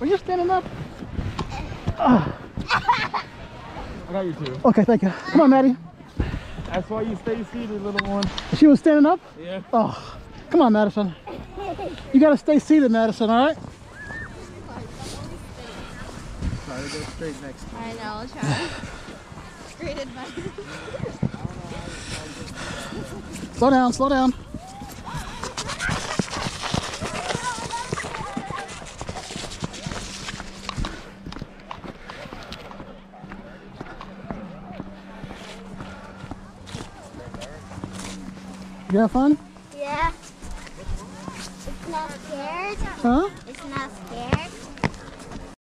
Are you standing up? Ah. I got you too. Okay, thank you. Come on, Maddie. That's why you stay seated, little one. She was standing up? Yeah. Oh, come on, Madison. You gotta stay seated, Madison, all right? Try to go straight next. time. I know, I'll try. Great advice. Slow down, slow down. You have fun? Yeah. It's not scared. Huh? It's not scared.